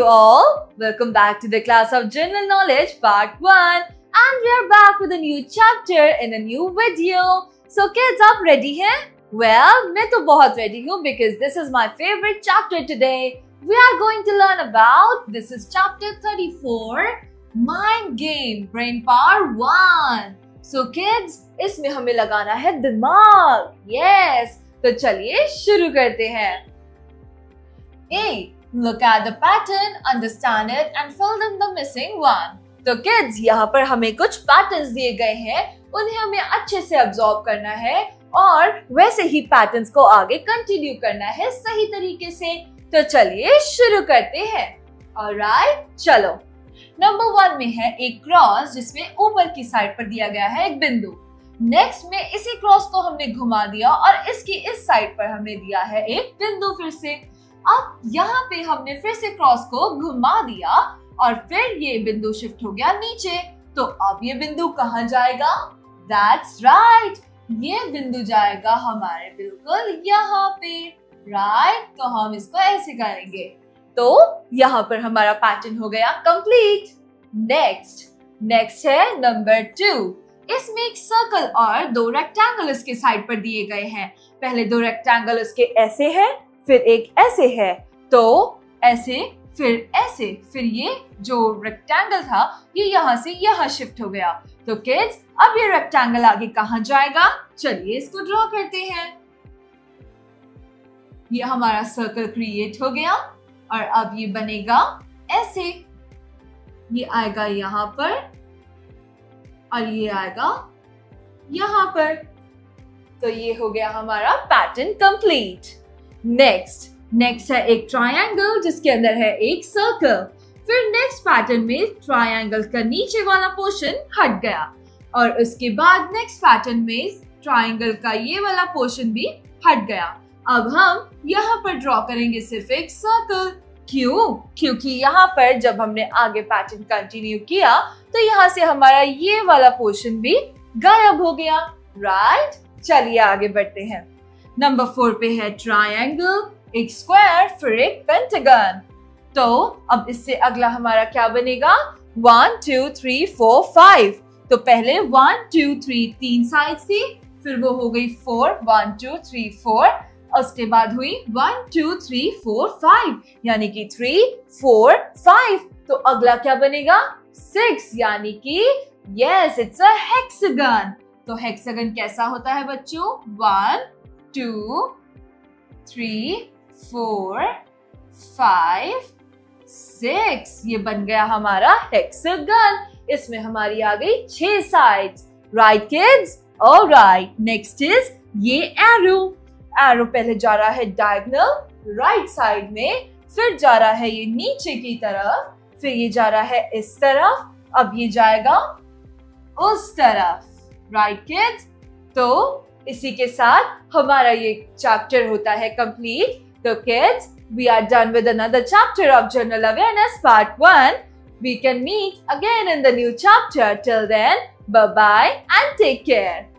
you all. Welcome back to the class of General Knowledge Part 1 and we are back with a new chapter in a new video. So kids, आप ready हैं? Well, मैं तो बहुत ready हूँ because this is my favorite chapter today. We are going to learn about, this is chapter 34, Mind Game, Brain Power 1. So kids, इसमें हमें लगाना है दिमाग. Yes, तो चलिए शुरू करते हैं. A. Look at the pattern, understand it and fill in the missing one. तो किड्स यहाँ पर हमें कुछ पैटर्न्स दिए गए हैं उन्हें हमें अच्छे से ऑब्जॉर्व करना है और वैसे ही पैटर्न्स को आगे कंटिन्यू करना है सही तरीके से। तो चलिए शुरू करते हैं। ऑलराइट चलो। नंबर वन में है एक क्रॉस जिसमें ऊपर की साइड पर दिया गया है एक बिंदु। नेक्स्ट में इसी क्रॉस को हमने घुमा दिया और इसकी इस साइड पर हमने दिया है एक बिंदु फिर से। अब यहाँ पे हमने फिर से क्रॉस को घुमा दिया और फिर ये बिंदु शिफ्ट हो गया नीचे। तो अब ये बिंदु कहाँ जाएगा? That's right right. ये बिंदु जाएगा हमारे बिल्कुल यहाँ पे। Right right? तो हम इसको ऐसे करेंगे। तो यहाँ पर हमारा पैटर्न हो गया कंप्लीट नेक्स्ट नेक्स्ट है नंबर टू इसमें एक सर्कल और दो रेक्टेंगल इसके साइड पर दिए गए हैं। पहले दो रेक्टेंगल उसके ऐसे हैं फिर एक ऐसे है तो ऐसे, फिर ऐसे, फिर ये जो रेक्टेंगल था, ये यहाँ से यहाँ शिफ्ट हो गया। तो किड्स अब ये रेक्टेंगल आगे कहा जाएगा? चलिए इसको ड्रॉ करते हैं। ये हमारा सर्कल क्रिएट हो गया, और अब ये बनेगा ऐसे। ये आएगा यहाँ पर, और ये आएगा यहाँ पर। तो ये हो गया हमारा पैटर्न कंप्लीट नेक्स्ट नेक्स्ट है एक ट्रायंगल जिसके अंदर है एक सर्कल फिर नेक्स्ट पैटर्न में ट्रायंगल का नीचे वाला पोर्शन हट गया. और उसके बाद नेक्स्ट पैटर्न में ट्रायंगल का ये वाला पोर्शन भी हट गया. अब हम यहाँ पर ड्रॉ करेंगे सिर्फ़ एक सर्कल क्यों? क्योंकि यहाँ पर जब हमने आगे पैटर्न कंटिन्यू किया तो यहाँ से हमारा ये वाला पोर्शन भी गायब हो गया. राइट चलिए आगे बढ़ते हैं. नंबर फोर पे है ट्रायंगल एक स्क्वायर फिर एक पेंटागन तो अब इससे अगला हमारा क्या बनेगा? One two three four five तो पहले वन टू थ्री तीन साइड थी फिर वो हो गई four one two three four उसके बाद हुई one two three four five यानी कि थ्री फोर फाइव तो अगला क्या बनेगा? सिक्स यानी कि यस इट्स अ हेक्सागन तो हेक्सागन कैसा होता है बच्चों? One two three four five six ये बन गया हमारा हेक्सागन इसमें हमारी आ गई छह sides right kids right next is ये एरो एरो पहले जा रहा है डायगनल राइट साइड में. फिर जा रहा है ये नीचे की तरफ़. फिर ये जा रहा है इस तरफ़. अब ये जाएगा उस तरफ़. राइट किड्स तो इसी के साथ हमारा ये चैप्टर होता है कंप्लीट तो kids we are done with another chapter of general awareness part one we can meet again in the new chapter till then bye bye and take care.